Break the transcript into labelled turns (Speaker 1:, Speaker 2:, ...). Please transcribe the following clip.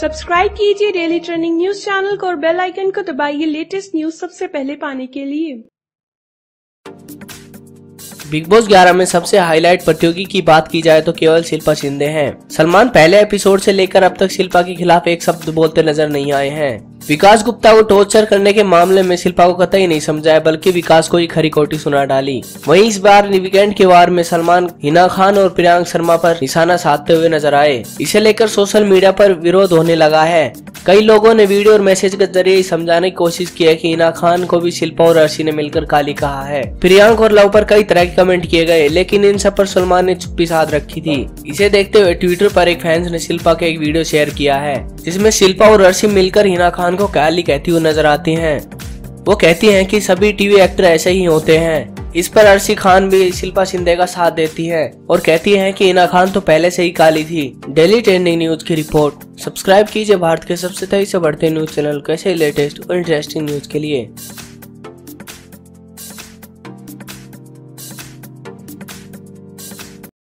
Speaker 1: Subscribe कीजिए daily training news channel को और बेल आइकन को दबाइए लेटेस्ट न्यूज़ सबसे पहले पाने के लिए।
Speaker 2: बिग बॉस 11 में सबसे हाईलाइट प्रतियोगी की बात की जाए तो केवल शिल्पा शिंदे हैं। सलमान पहले एपिसोड से लेकर अब तक शिल्पा के खिलाफ एक शब्द बोलते नज़र नहीं आए हैं। विकास गुप्ता को टॉर्चर करने के मामले में शिल्पा को कतई नहीं समझाया, बल्कि विकास को ही खरी कोटी सुना डाली। वहीं इस बार वीकेंड के वार में सलमान, हिना खान और प्रियांक शर्मा पर निशाना साधते हुए नज़र आए। इसे लेकर सोशल मीडिया पर विरोध होने लगा है। कई लोगों ने वीडियो और मैसेज के ज़रिए समझाने की कोशिश की है कि हिना खान को भी शिल्पा और अर्शी ने मिलकर काली कहा है। प्रियांक और लव पर कई तरह के कमेंट किए गए, लेकिन इन सब पर सलमान ने चुप्पी साध रखी थी। इसे देखते हुए ट्विटर पर एक फैंस ने शिल्पा का एक वीडियो शेयर किया है, जिसमें शिल्पा और अर्शी मिलकर हिना खान को काली कहती हुई नज़र आती हैं। वो कहती हैं कि सभी टीवी एक्टर ऐसे ही होते हैं। इस पर अर्शी खान भी शिल्पा शिंदे का साथ देती है और कहती है कि इना खान तो पहले से ही काली थी। डेली ट्रेंडिंग न्यूज़ की रिपोर्ट। सब्सक्राइब कीजिए भारत के सबसे तेज़ी से बढ़ते न्यूज़ चैनल कैसे लेटेस्ट और इंटरेस्टिंग न्यूज़ के लिए।